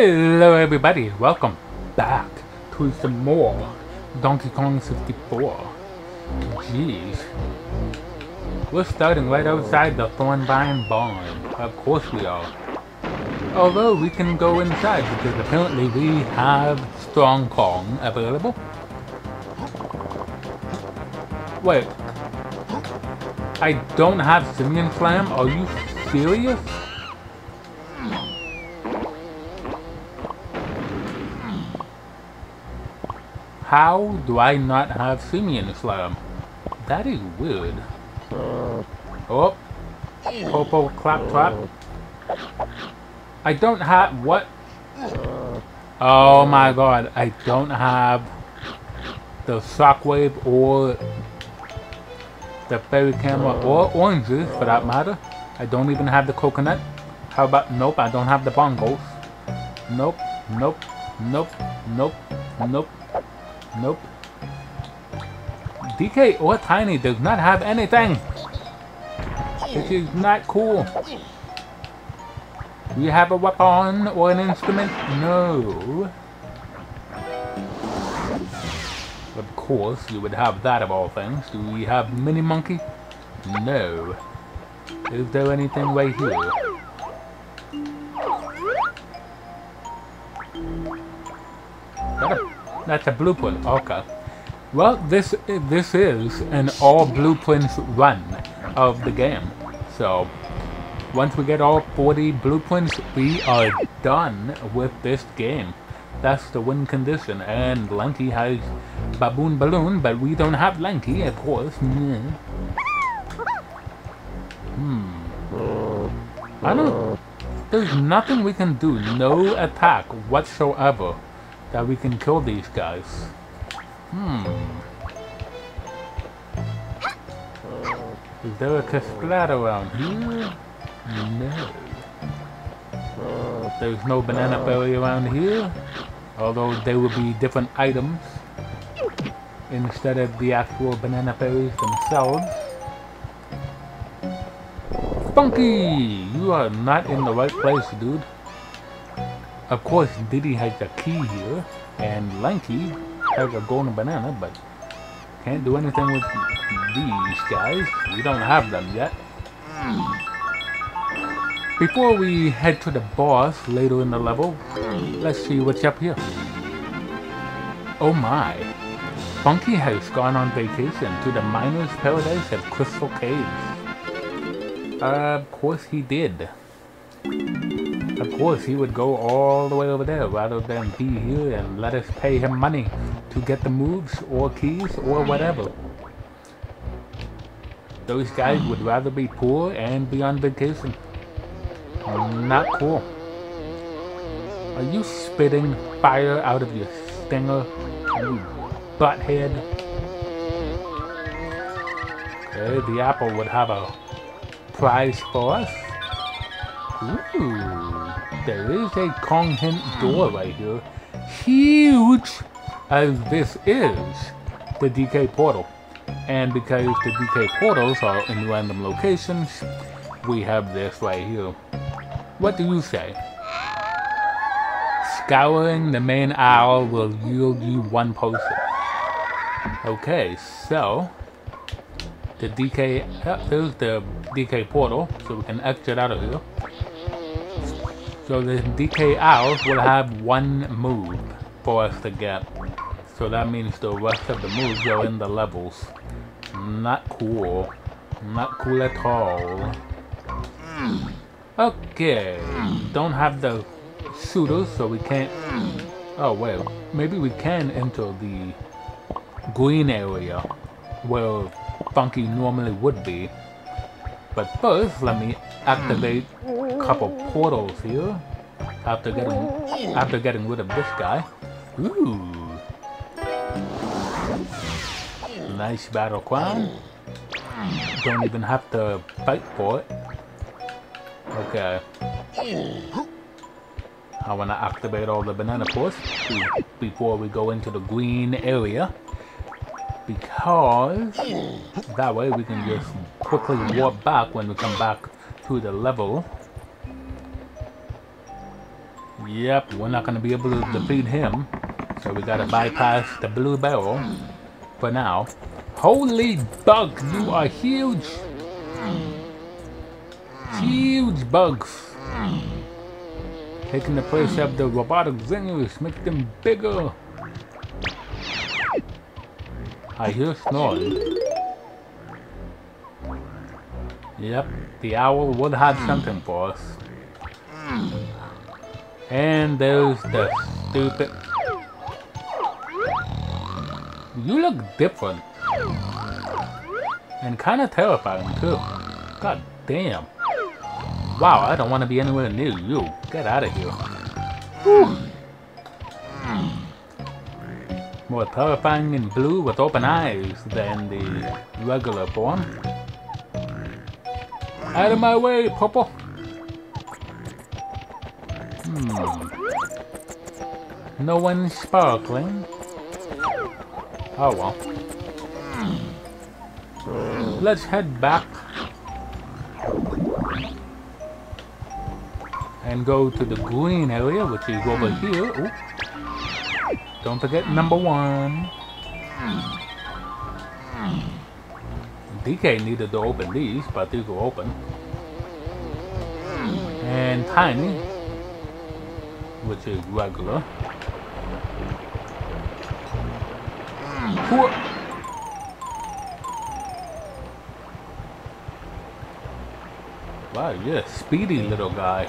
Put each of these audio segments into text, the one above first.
Hello everybody, welcome back to some more Donkey Kong 64. Jeez. We're starting right outside the Thornvine Barn. Of course we are. Although we can go inside because apparently we have Strong Kong available. Wait. I don't have Simian Slam? Are you serious? How do I not have Simian Slam? That is weird. Oh. Popo clap clap. I don't have what? Oh my god, I don't have the shockwave or the fairy camera or oranges for that matter. I don't even have the coconut. How about nope, I don't have the bongos. Nope, nope, nope, nope, nope, nope. DK or Tiny does not have anything. This is not cool. Do you have a weapon or an instrument? No. Of course, you would have that of all things. Do we have Mini Monkey? No. Is there anything right here? That's a blueprint. Okay. Well, this this is an all blueprints run of the game. So, once we get all 40 blueprints, we are done with this game. That's the win condition. And Lanky has Baboon Balloon, but we don't have Lanky, of course. Hmm. I don't... There's nothing we can do. No attack whatsoever that we can kill these guys. Hmm. Is there a Cascada around here? No. There's no banana fairy around here. Although there will be different items instead of the actual banana fairies themselves. Funky! You are not in the right place, dude. Of course, Diddy has the key here, and Lanky has a golden banana, but can't do anything with these guys. We don't have them yet. Before we head to the boss later in the level, let's see what's up here. Oh my. Funky has gone on vacation to the Miner's Paradise at Crystal Caves. Uh, of course he did. Course he would go all the way over there rather than be here and let us pay him money to get the moves or keys or whatever. Those guys would rather be poor and be on vacation. Not cool. Are you spitting fire out of your stinger, you butthead? Okay, the apple would have a prize for us. Ooh, there is a Kong Hint door right here. Huge as this is the DK portal. And because the DK portals are in random locations, we have this right here. What do you say? Scouring the main aisle will yield you one potion. Okay, so the DK, uh, there's the DK portal, so we can exit out of here. So the DK owls will have one move for us to get. So that means the rest of the moves are in the levels. Not cool. Not cool at all. Okay. Don't have the shooters, so we can't... Oh, well. Maybe we can enter the green area where Funky normally would be. But first, let me activate a couple portals here after getting after getting rid of this guy. Ooh. Nice battle crown. Don't even have to fight for it. Okay. I want to activate all the banana force before we go into the green area. Because that way we can just quickly warp back when we come back to the level. Yep, we're not gonna be able to defeat him. So we gotta bypass the blue barrel for now. Holy bug, you are huge! Huge bugs! Taking the place of the robotic zingers, make them bigger! I hear snoring. Yep, the owl would have something for us. And those the stupid... You look different. And kinda terrifying too. God damn. Wow, I don't want to be anywhere near you. Get out of here. Whew. More terrifying in blue with open eyes than the regular form. Out of my way, purple. Hmm. No one sparkling. Oh well. Let's head back and go to the green area, which is over here. Ooh. Don't forget number one. DK needed to open these, but these were open. And Tiny, which is regular. Wow, you're a speedy little guy.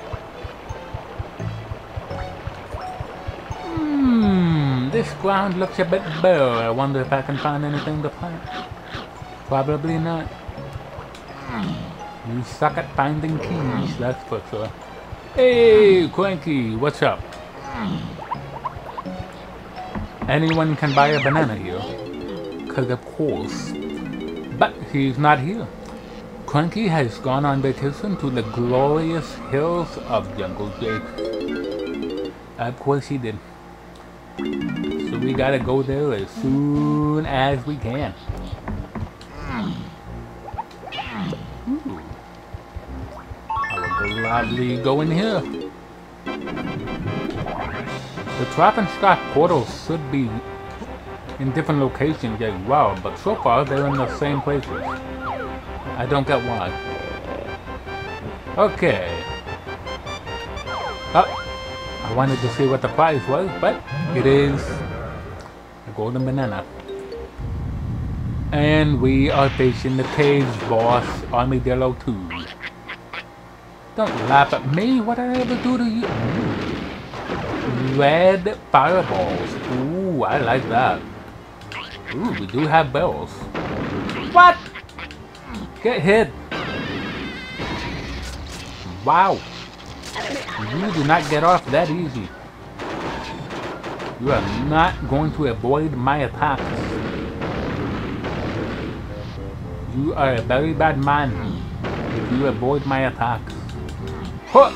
Hmm, this ground looks a bit bare. I wonder if I can find anything to plant. Probably not. You suck at finding keys, that's for sure. Hey, Cranky, what's up? Anyone can buy a banana here. Cause of course. But he's not here. Cranky has gone on vacation to the glorious hills of Jungle Japes. Of course he did. So we gotta go there as soon as we can. Ooh. I will gladly go in here. The Troff 'n' Scoff portals should be in different locations as well, but so far they're in the same places. I don't get why. Okay. Oh, I wanted to see what the prize was, but it is a golden banana. And we are facing the cage boss, Army Dillo 2. Don't laugh at me, what did I ever do to you? Red fireballs. Ooh, I like that. Ooh, we do have bells. What? Get hit. Wow. You do not get off that easy. You are not going to avoid my attacks. You are a very bad man if you avoid my attacks. Huh!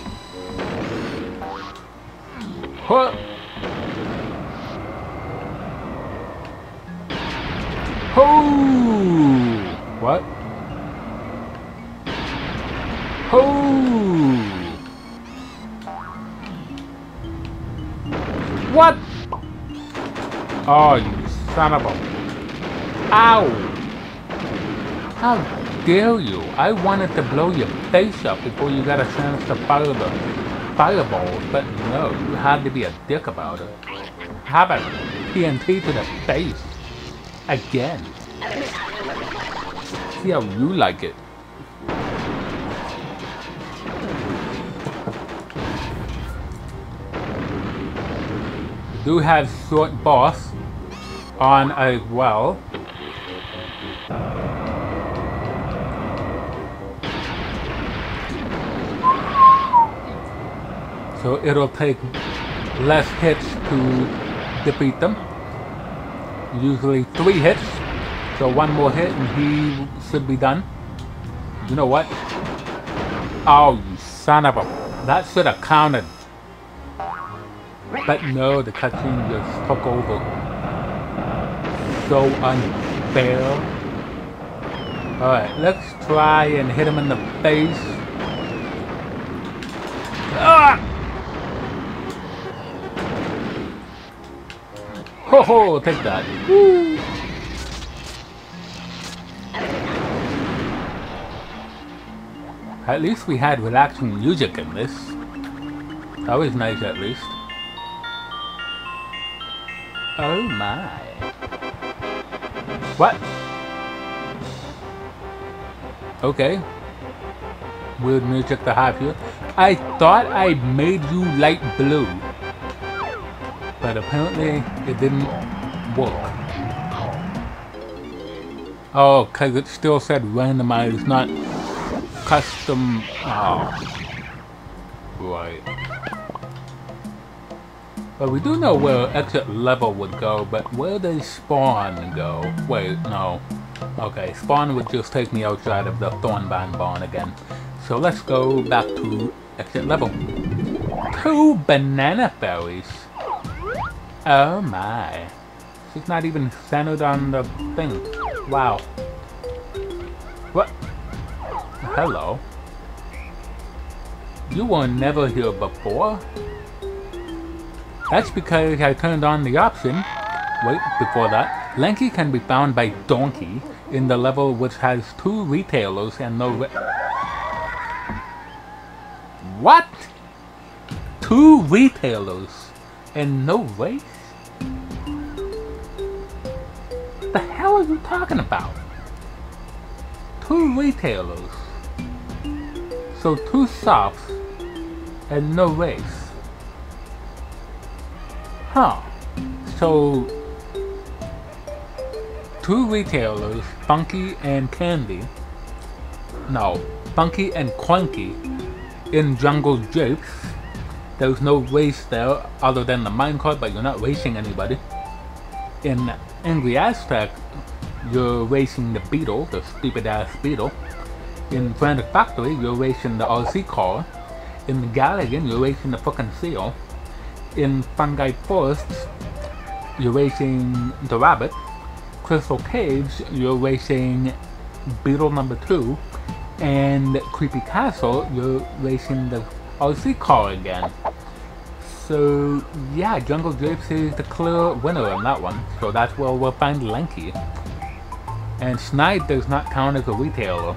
Huh! Ho! What? Ho! What? Oh, you son of a... Ow! How dare you? I wanted to blow your face up before you got a chance to fire the fireballs, but no, you had to be a dick about it. Have a TNT to the face. Again. See how you like it. Do have short boss on as well. So it'll take less hits to defeat them. Usually three hits. So one more hit and he should be done. You know what? Oh, you son of a... That should have counted. But no, the cutscene just took over. So unfair. Alright, let's try and hit him in the face. Ah! Ho ho, take that. Woo. At least we had relaxing music in this. That was nice at least. Oh my. What? Okay. Weird music to have here. I thought I made you light blue. But apparently it didn't work. Oh, because it still said randomized, not custom. Oh. Right. But we do know where exit level would go, but where does spawn go? Wait, no. Okay, spawn would just take me outside of the Thornvine barn again. So let's go back to exit level. Two banana fairies. Oh my. She's not even centered on the thing. Wow. What? Hello. You were never here before. That's because I turned on the option. Wait, before that. Lanky can be found by Donkey in the level which has two retailers and no What? Two retailers and no race? The hell are you talking about? Two retailers. So two shops and no race. Huh. So, two retailers, Funky and Candy, no, Funky and Cranky, in Jungle Japes. There's no race there other than the minecart, but you're not racing anybody. In Angry Aztec, you're racing the Beetle, the stupid ass Beetle. In Frantic Factory, you're racing the RC car. In the Galleon, you're racing the fucking seal in Fungi Forests, you're racing the rabbit. Crystal Caves, you're racing Beetle number two. And Creepy Castle, you're racing the RC car again. So, yeah, Jungle Japes is the clear winner on that one. So that's where we'll find Lanky. And Snide does not count as a retailer.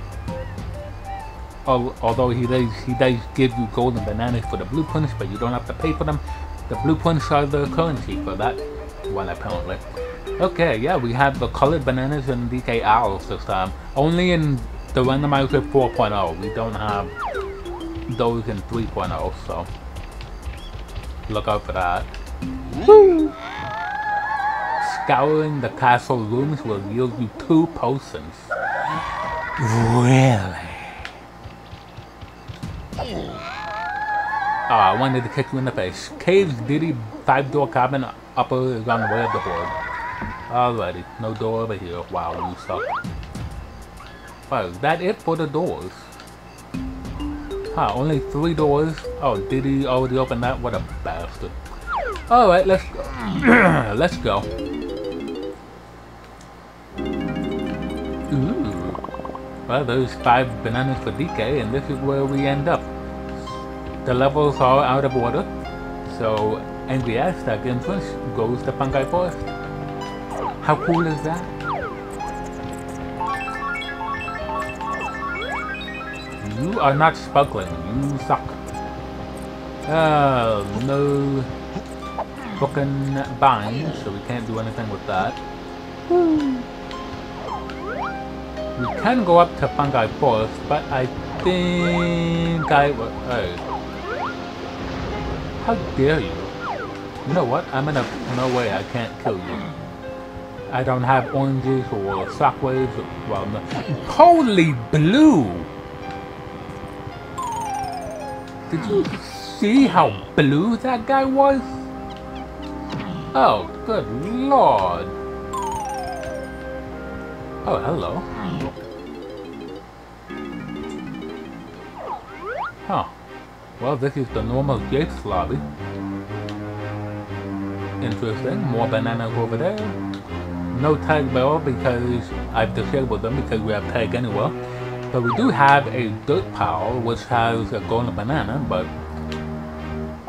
Although he does, he does give you golden bananas for the blueprints, but you don't have to pay for them. The blueprints are the currency for that one apparently. Okay, yeah, we have the colored bananas and DK owls this time. Only in the randomizer 4.0. We don't have those in 3.0, so look out for that. Woo! Scouring the castle rooms will yield you two potions. Really? Oh, I wanted to kick you in the face. Caves Diddy five door cabin upper is on the way of the Hoard. Alrighty, no door over here. Wow, you suck. Is that it for the doors? Huh, only three doors? Oh, did he already open that? What a bastard. Alright, let's go. let's go. Ooh. Well, there's five bananas for DK, and this is where we end up. The levels are out of order, so Angry Aztec entrance goes to Fungi Forest. How cool is that? You are not sparkling, you suck. Oh, no broken bind, so we can't do anything with that. We can go up to Fungi Forest, but I think I... Oh. How dare you? You know what? I'm in a... No way, I can't kill you. I don't have oranges or shockwaves. Well, no. Holy blue! Did you see how blue that guy was? Oh, good lord. Oh, hello. Huh. Well, this is the normal Japes lobby. Interesting. More bananas over there. No tag barrel because I've disabled them because we have tag anywhere. But we do have a dirt pile which has a golden banana, but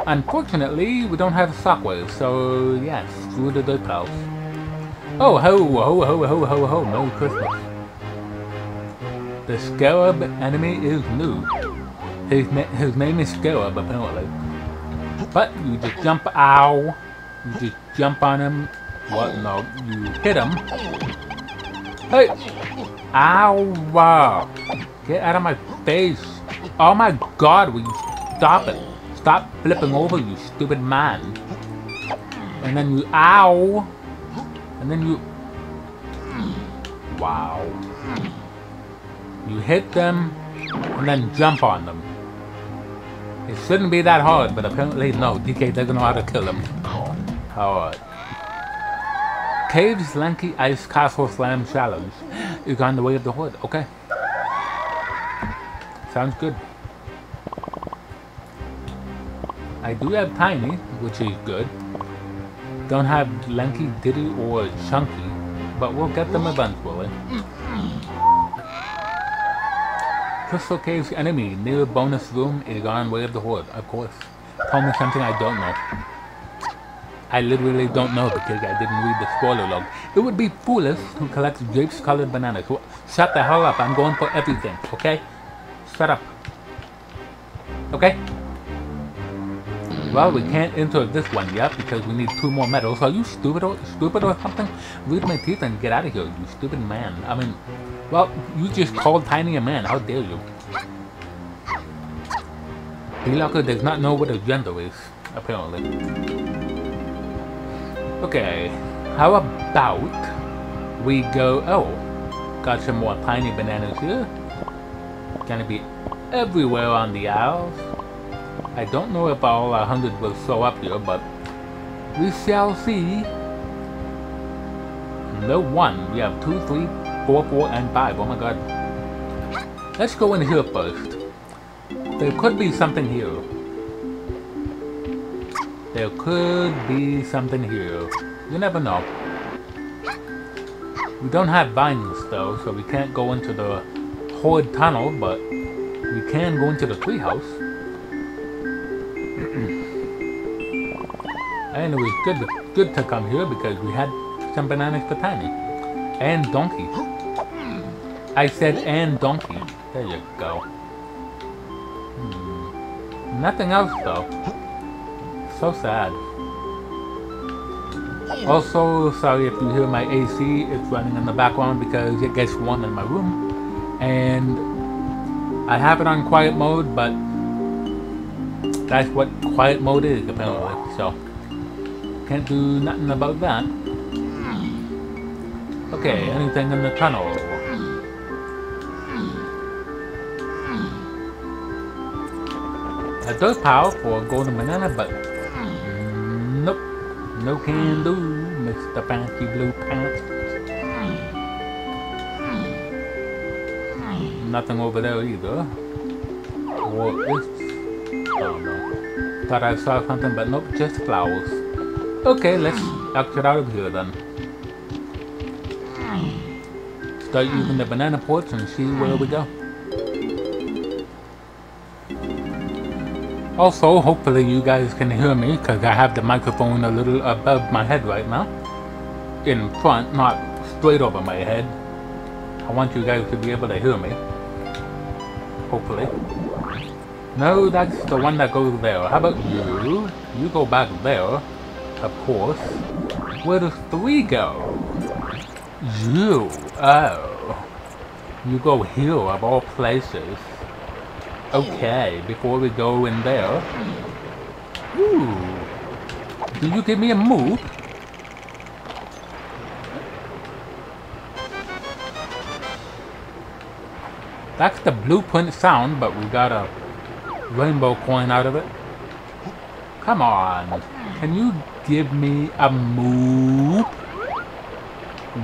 unfortunately we don't have a shockwaves. So yes, through the dirt house. Oh, ho, ho, ho, ho, ho, ho, Merry Christmas. The Scarab enemy is new. His, na his name is Scarab, apparently. But you just jump, ow. You just jump on him. What? No, you hit him. Hey! Ow! Get out of my face. Oh my god, will you stop it? Stop flipping over, you stupid man. And then you, ow! And then you, wow. You hit them, and then jump on them. It shouldn't be that hard, but apparently no, DK doesn't know how to kill them. Alright. Caves Lanky Ice Castle Slam Challenge is on the way of the hood. Okay. Sounds good. I do have Tiny, which is good. Don't have Lanky, Diddy, or Chunky, but we'll get them eventually. Crystal Cave's enemy near bonus room is on way of the Hoard, of course. Tell me something I don't know. I literally don't know because I didn't read the spoiler log. It would be foolish to collect Japes colored bananas. Shut the hell up, I'm going for everything, okay? Shut up. Okay? Well, we can't enter this one yet because we need two more medals. Are you stupid or stupid or something? Read my teeth and get out of here, you stupid man. I mean, well, you just called Tiny a man. How dare you? B. Locker does not know what a gender is, apparently. Okay, how about we go... Oh, got some more tiny bananas here. Gonna be everywhere on the aisles. I don't know if all 100 will show up here, but we shall see. No one. We have two, three, four, four, and five. Oh my god. Let's go in here first. There could be something here. There could be something here. You never know. We don't have vines though, so we can't go into the Horde tunnel, but we can go into the treehouse. and it was good, good to come here because we had some bananas for Tiny. And Donkey. I said and Donkey. There you go. Hmm. Nothing else though. So sad. Also, sorry if you hear my AC, it's running in the background because it gets warm in my room. And I have it on quiet mode, but that's what quiet mode is apparently, so can't do nothing about that. Okay, anything in the tunnel? A dirt power for a golden banana, but no can do, Mr. Fancy Blue Pants. Nothing over there either. Or is oh no. Thought I saw something, but nope, just flowers. Okay, let's exit out of here then. Start using the banana ports and see where we go. Also, hopefully you guys can hear me because I have the microphone a little above my head right now. In front, not straight over my head. I want you guys to be able to hear me. Hopefully. No, that's the one that goes there. How about you? You go back there, of course. Where does three go? You. Oh. You go here of all places. Okay, before we go in there. Ooh. Do you give me a move? That's the blueprint sound, but we got a rainbow coin out of it. Come on. Can you give me a move?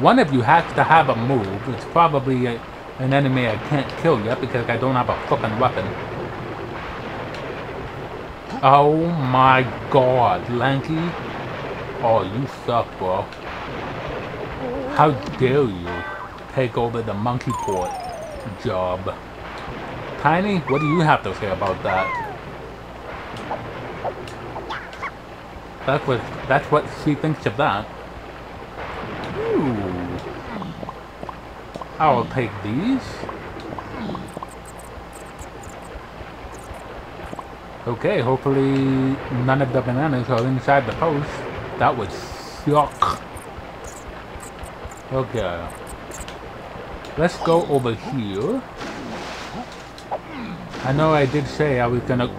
One of you has to have a move. It's probably a, an enemy I can't kill yet because I don't have a fucking weapon. Oh my god, Lanky. Oh, you suck, bro. How dare you take over the monkey port job. Tiny, what do you have to say about that? That's what that's what she thinks of that. I'll take these. Okay, hopefully none of the bananas are inside the post. That would suck. Okay. Let's go over here. I know I did say I was gonna...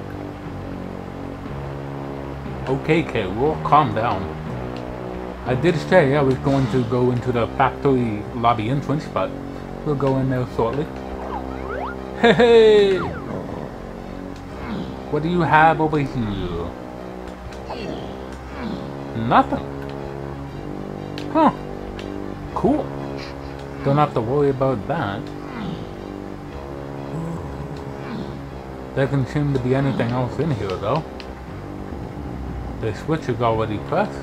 Okay, Carol, calm down. I did say I was going to go into the factory lobby entrance, but we'll go in there shortly. Hey, hey! What do you have over here? Nothing. Huh. Cool. Don't have to worry about that. There doesn't seem to be anything else in here though. The switch is already pressed.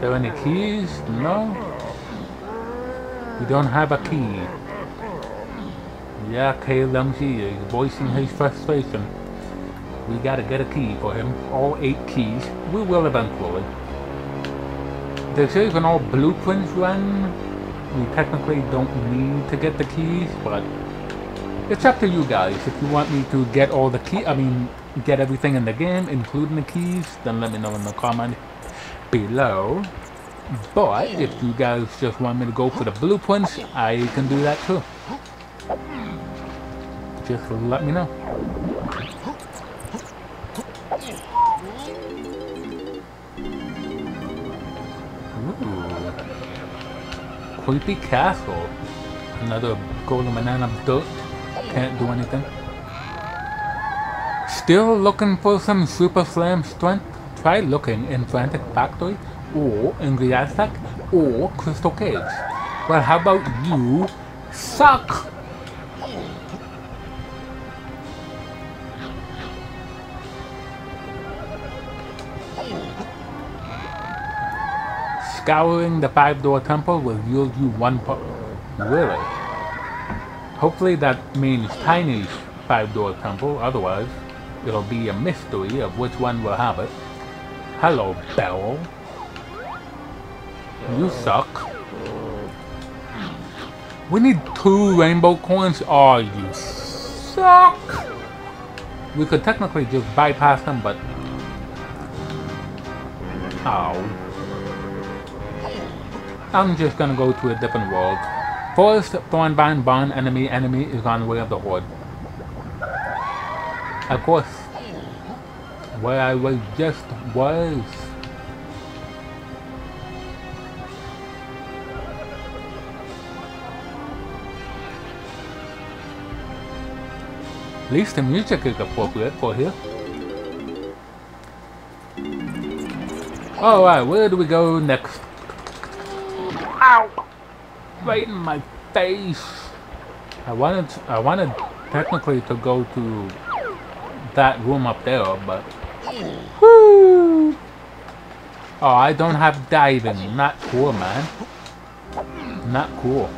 There any keys? No? We don't have a key. Yeah, K. Lumsy is voicing his frustration. We gotta get a key for him. All eight keys. We will eventually. This is an all blueprints run. We technically don't need to get the keys, but it's up to you guys. If you want me to get all the key, I mean, get everything in the game, including the keys, then let me know in the comment below. But if you guys just want me to go for the blue blueprints, I can do that too. Just let me know. Ooh. Creepy castle. Another golden banana dirt. Can't do anything. Still looking for some super slam strength? Try looking in Frantic Factory or Angry Aztec or Crystal Cage. Well, how about you suck? Scouring the five-door temple will yield you one po- Really? Hopefully that means Tiny's five-door temple, otherwise it'll be a mystery of which one will have it. Hello, Beryl. You suck. We need two rainbow coins. Oh, you suck! We could technically just bypass them, but... Ow. I'm just gonna go to a different world. Forest, Thornvine, Barn, Enemy, Enemy is on the way of the Hoard. Of course. Where I was just was. Least the music is appropriate for here. Alright, where do we go next? Ow! Right in my face! I wanted, I wanted technically to go to that room up there, but... Whoo! Oh, I don't have diving. Not cool, man. Not cool.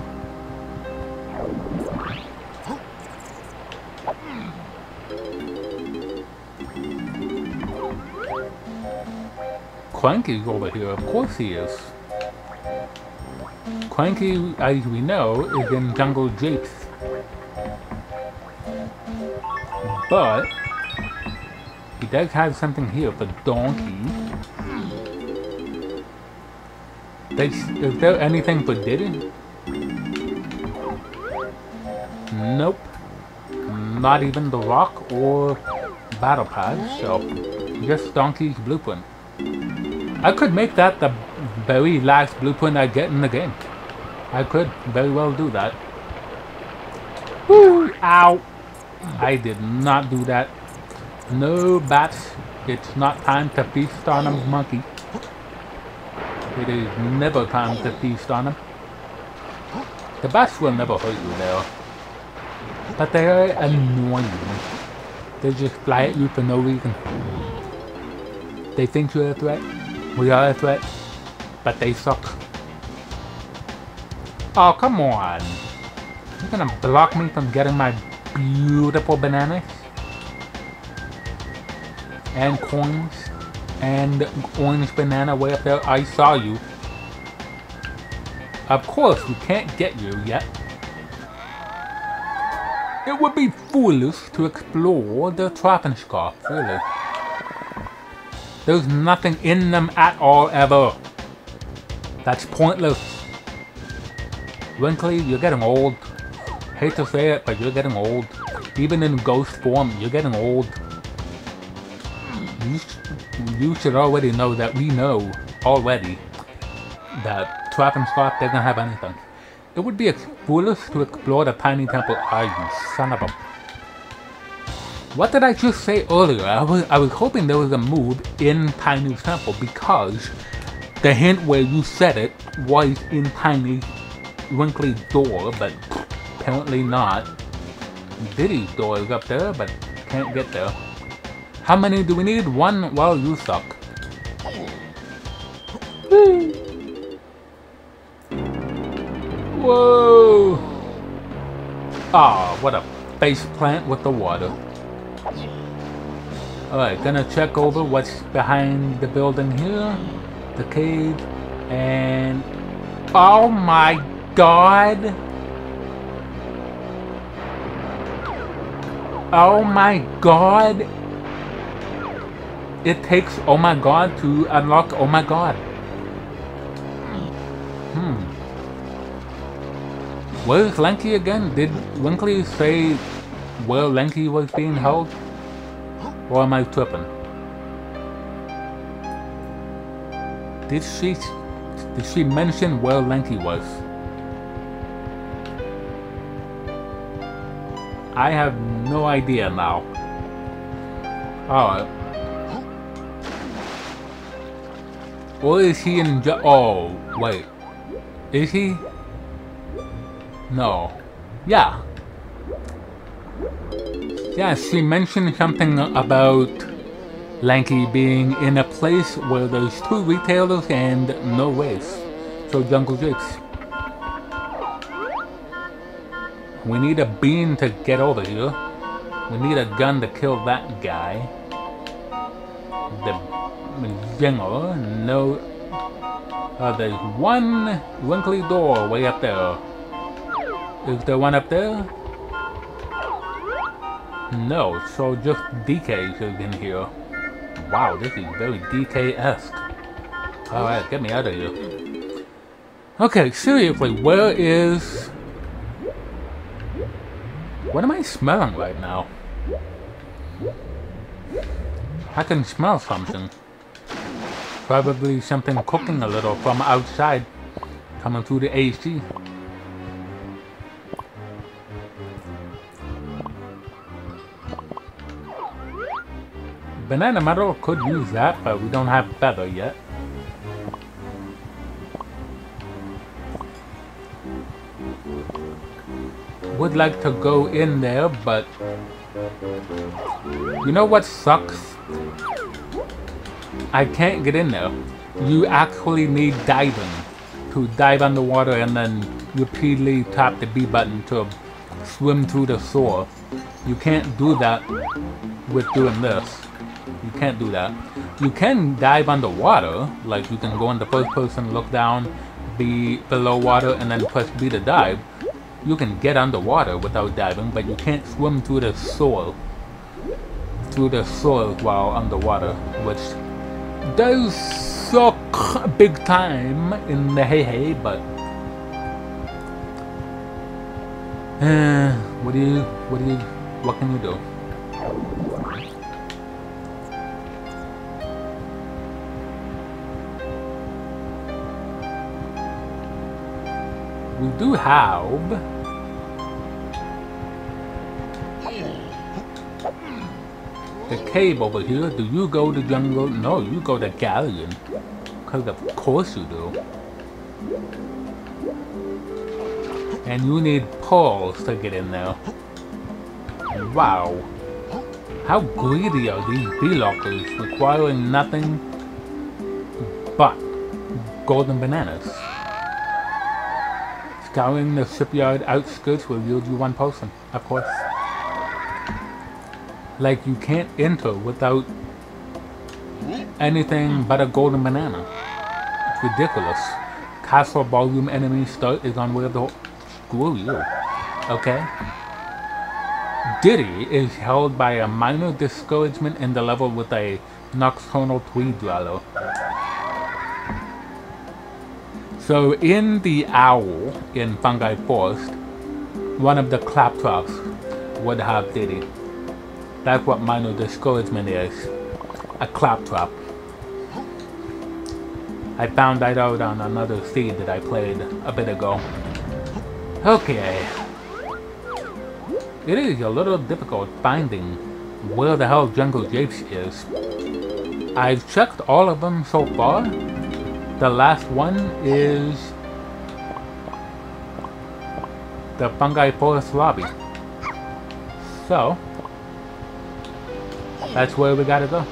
Cranky's over here. Of course he is. Cranky, as we know, is in Jungle Japes. But, he does have something here for Donkey. Is, is there anything for Diddy? Nope. Not even the rock or battle pass, so just Donkey's blueprint. I could make that the very last blueprint I get in the game. I could very well do that. Woo! Ow! I did not do that. No bats. It's not time to feast on a monkey. It is never time to feast on them. The bats will never hurt you there. But they are annoying. They just fly at you for no reason. They think you're a threat. We are a threat. But they suck. Oh, come on. You're gonna block me from getting my beautiful bananas? And coins? and orange banana way up there. I saw you. Of course, we can't get you yet. It would be foolish to explore the Troff 'n' Scoff, really. There's nothing in them at all, ever. That's pointless. Wrinkly, you're getting old. Hate to say it, but you're getting old. Even in ghost form, you're getting old. You, sh you should already know that we know already that Troff 'n' Scoff doesn't have anything. It would be foolish to explore the tiny temple. Ah, you son of a... What did I just say earlier? I was, I was hoping there was a move in Tiny's temple because the hint where you said it was in Tiny wrinkly door, but apparently not. Diddy's door is up there, but can't get there. How many do we need? One? Well, you suck. Whoa! Ah, oh, what a face plant with the water. Alright, gonna check over what's behind the building here. The cave. And... Oh my god! Oh my god! It takes oh my god to unlock oh my god. Hmm. Where's Lanky again? Did Wrinkly say where Lanky was being held? Or am I tripping? Did she did she mention where Lanky was? I have no idea now. Alright. Or is he in Oh, wait. Is he? No. Yeah. Yeah, she mentioned something about Lanky being in a place where there's two retailers and no waste. So Jungle Japes. We need a bean to get over here. We need a gun to kill that guy. The general, no... Uh, there's one wrinkly door way up there. Is there one up there? No, so just DK is in here. Wow, this is very DK-esque. Alright, get me out of here. Okay, seriously, where is... What am I smelling right now? I can smell something. Probably something cooking a little from outside, coming through the AC. Banana medal could use that, but we don't have feather yet. Would like to go in there, but... You know what sucks? I can't get in there. You actually need diving to dive underwater and then repeatedly tap the B button to swim through the shore. You can't do that with doing this. Can't do that. You can dive underwater, like you can go in the first person, look down, be below water, and then press B to dive. You can get underwater without diving, but you can't swim through the soil. Through the soil while underwater, which does suck big time in the hey hey, but uh, what do you, what do you, what can you do? We do have the cave over here. Do you go to jungle? No, you go to Galleon. Because of course you do. And you need pearls to get in there. Wow. How greedy are these B. Lockers, requiring nothing but golden bananas. Scouring the shipyard outskirts will yield you one person, of course. Like, you can't enter without anything but a golden banana. It's ridiculous. Castle volume enemy start is on where the screw you. Okay. Diddy is held by a minor discouragement in the level with a nocturnal tweed dweller. So in the owl in Fungi Forest, one of the Klaptraps would have Diddy. That's what minor discouragement is. A Klaptrap. I found that out on another seed that I played a bit ago. Okay. It is a little difficult finding where the hell Jungle Japes is. I've checked all of them so far. The last one is the Fungi Forest lobby. So, that's where we gotta go.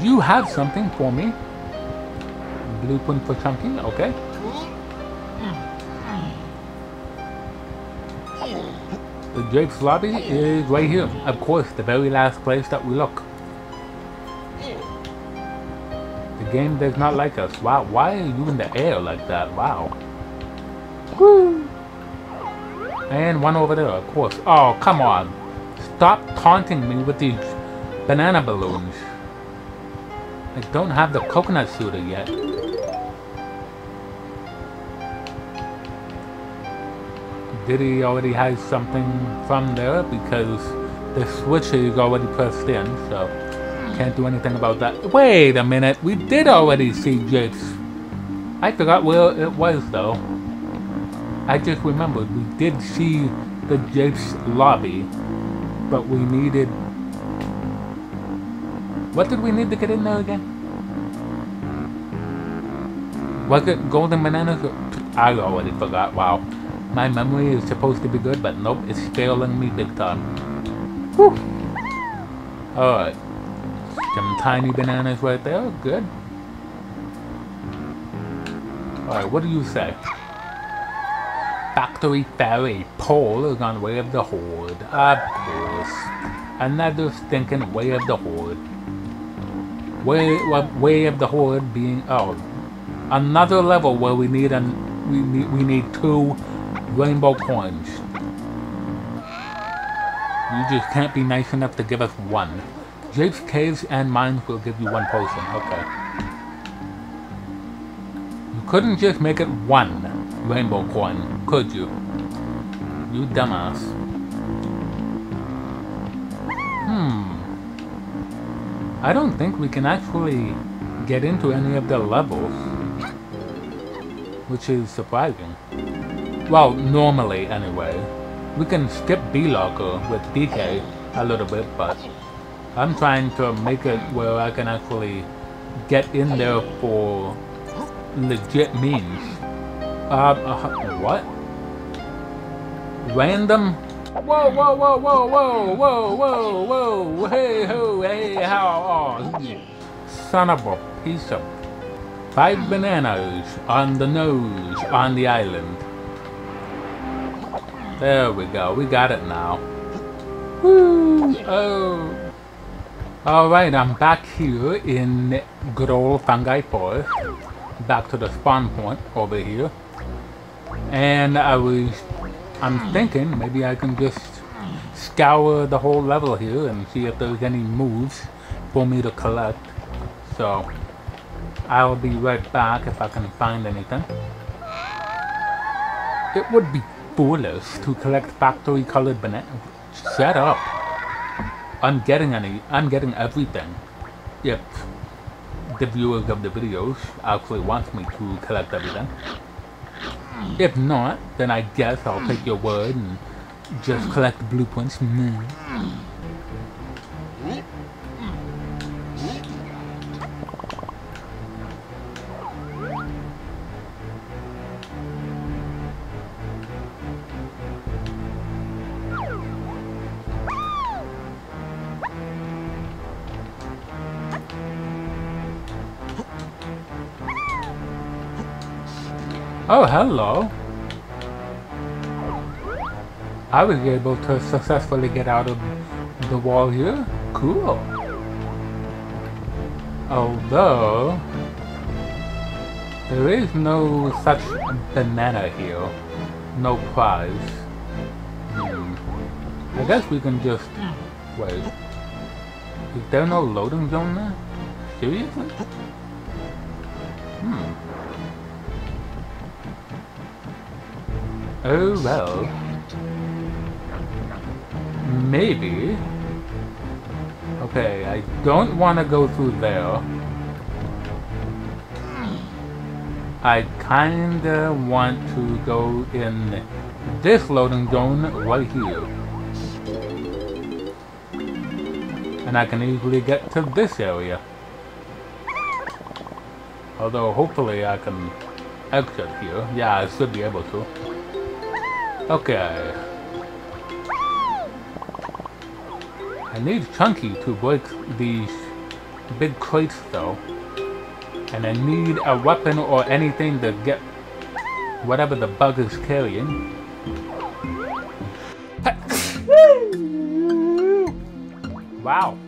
You have something for me. Blueprint for Chunky, okay. The Drake's lobby is right here. Of course, the very last place that we look. Game does not like us. Wow, why are you in the air like that? Wow. Woo! And one over there, of course. Oh, come on. Stop taunting me with these banana balloons. I don't have the coconut shooter yet. Diddy already has something from there because the switch is already pressed in, so can't do anything about that. Wait a minute, we did already see Japes. I forgot where it was though. I just remembered we did see the Japes lobby, but we needed... What did we need to get in there again? Was it golden bananas? I already forgot, wow. My memory is supposed to be good, but nope, it's failing me big time. Whew. Alright. Some tiny bananas right there, good. Alright, what do you say? Factory Ferry, Paul is on Way of the Hoard. Of course. Another stinking Way of the Hoard. Way, way of the Hoard being, oh, another level where we need an, we need, we need two rainbow coins. You just can't be nice enough to give us one. Jake's Caves and Mines will give you one potion. Okay. You couldn't just make it one rainbow coin, could you? You dumbass. Hmm. I don't think we can actually get into any of the levels. Which is surprising. Well, normally anyway. We can skip B. Locker with DK a little bit, but I'm trying to make it where I can actually get in there for legit means. Uh, uh what? Random? Whoa, whoa, whoa, whoa, whoa, whoa, whoa, whoa, hey, ho, hey, how, oh, son of a piece of five bananas on the nose on the island. There we go. We got it now. Woo! Oh. Alright, I'm back here in good old Fungi Forest. Back to the spawn point over here. And I was... I'm thinking maybe I can just scour the whole level here and see if there's any moves for me to collect. So, I'll be right back if I can find anything. It would be foolish to collect factory colored bananas. Shut up. I'm getting any I'm getting everything. If the viewers of the videos actually want me to collect everything. If not, then I guess I'll take your word and just collect the blueprints. Mm. Oh, hello. I was able to successfully get out of the wall here. Cool. Although, there is no such banana here. No prize. Hmm. I guess we can just... Wait. Is there no loading zone there? Seriously? Oh well. Maybe. Okay, I don't want to go through there. I kinda want to go in this loading zone right here. And I can easily get to this area. Although hopefully I can exit here. Yeah, I should be able to. Okay. I need Chunky to break these big crates though. And I need a weapon or anything to get whatever the bug is carrying. wow.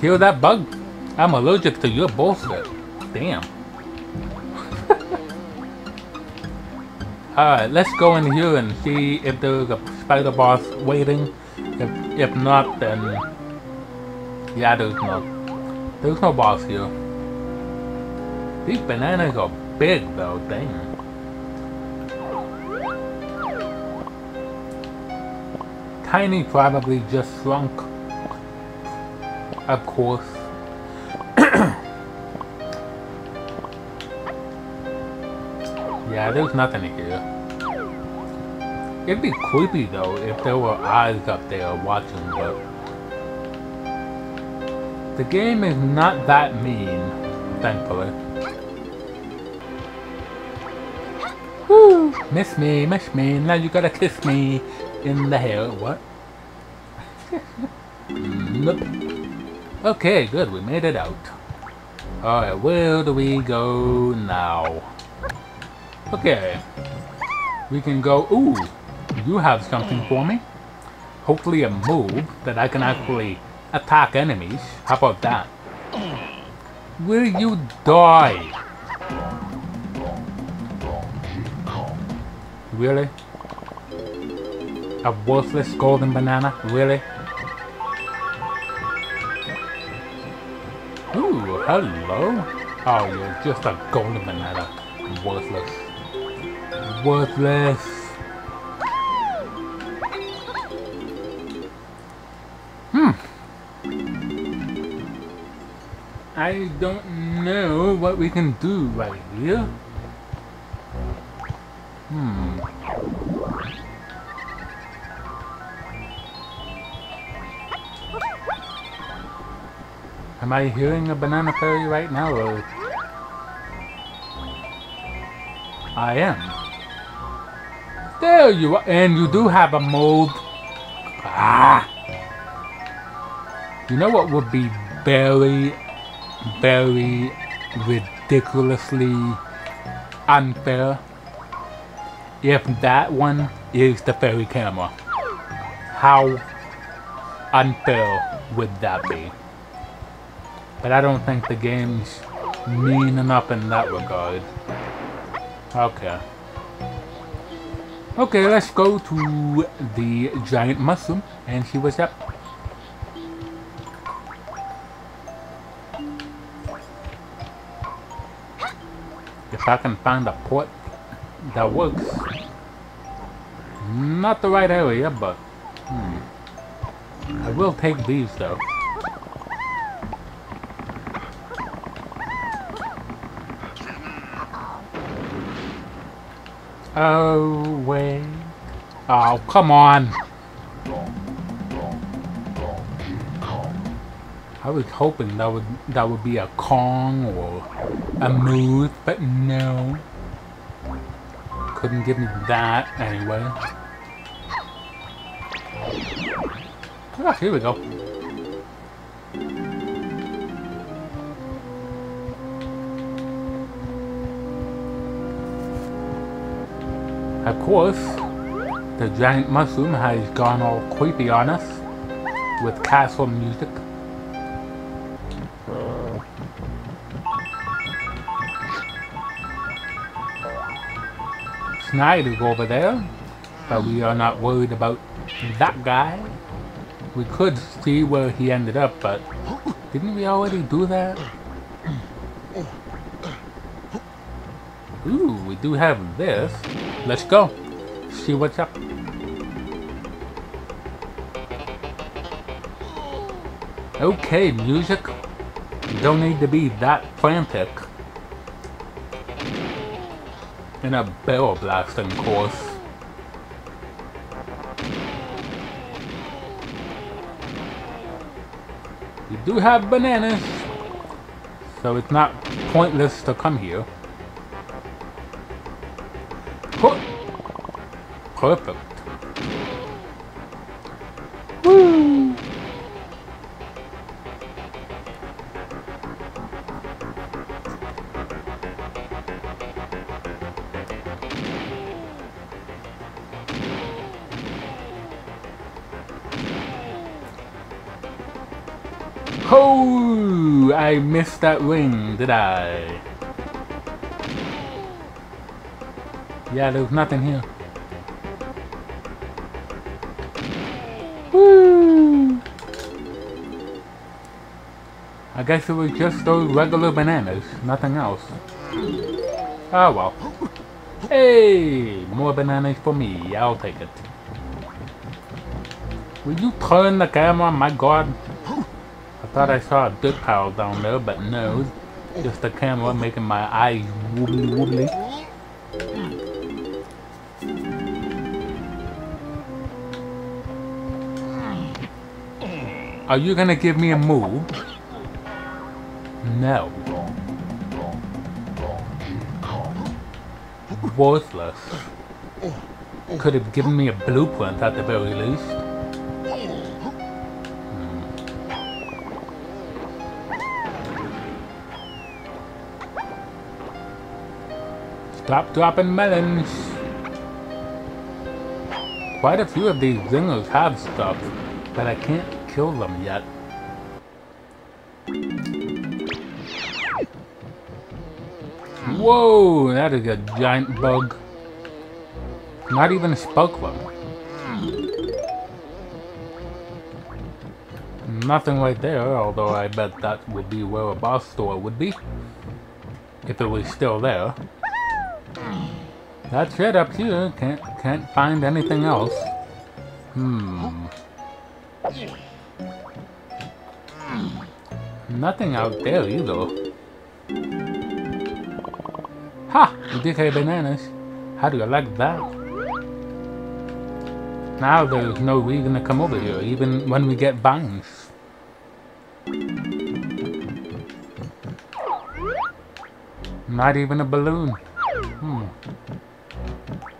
Hear that bug? I'm allergic to your bullshit. Damn. Alright, let's go in here and see if there's a spider boss waiting. If, if not, then... Yeah, there's no... There's no boss here. These bananas are big though, damn. Tiny probably just shrunk. Of course. Yeah, there's nothing here. It'd be creepy though if there were eyes up there watching, but... The game is not that mean, thankfully. Woo! Miss me, miss me, now you gotta kiss me in the hair. What? nope. Okay, good, we made it out. Alright, where do we go now? Okay. We can go... Ooh! You have something for me? Hopefully a move that I can actually attack enemies. How about that? Will you die? Really? A worthless golden banana? Really? Ooh, hello? Oh, you're just a golden banana. Worthless. Worthless. Hmm. I don't know what we can do right here. Hmm. Am I hearing a banana fairy right now or... I am. There you are, and you do have a mold. Ah! You know what would be very, very ridiculously unfair? If that one is the fairy camera. How unfair would that be? But I don't think the game's mean enough in that regard. Okay. Okay, let's go to the giant mushroom and see what's up. If I can find a port that works. Not the right area, but hmm. I will take these though. Oh, wait. Oh, come on. I was hoping that would that would be a Kong or a Moose, but no. Couldn't give me that anyway. Oh, here we go. Of course, the giant mushroom has gone all creepy on us with castle music. Snide's over there, but we are not worried about that guy. We could see where he ended up, but didn't we already do that? Ooh, we do have this. Let's go. See what's up. Okay, music. You don't need to be that frantic. In a barrel blasting course. We do have bananas, so it's not pointless to come here. Perfect. Woo! Oh, I missed that ring, did I? Yeah, there's nothing here. I guess it was just those regular bananas, nothing else. Oh well. Hey, more bananas for me, I'll take it. Will you turn the camera? My god. I thought I saw a dick pile down there, but no. Just the camera making my eyes wobbly wobbly. Are you gonna give me a move? No. Worthless. Could have given me a blueprint at the very least. Stop dropping melons. Quite a few of these zingers have stuff, but I can't kill them yet. Whoa, that is a giant bug. Not even a one. Nothing right there, although I bet that would be where a boss store would be. If it was still there. That's it up here. Can't can't find anything else. Hmm. Nothing out there either. Ha! DK bananas. How do you like that? Now there's no reason to come over here, even when we get vines. Not even a balloon. Hmm.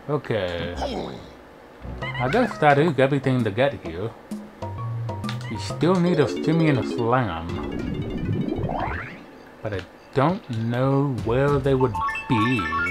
Okay. I guess that is everything to get here. You still need a Shimmy and a Slam but I don't know where they would be.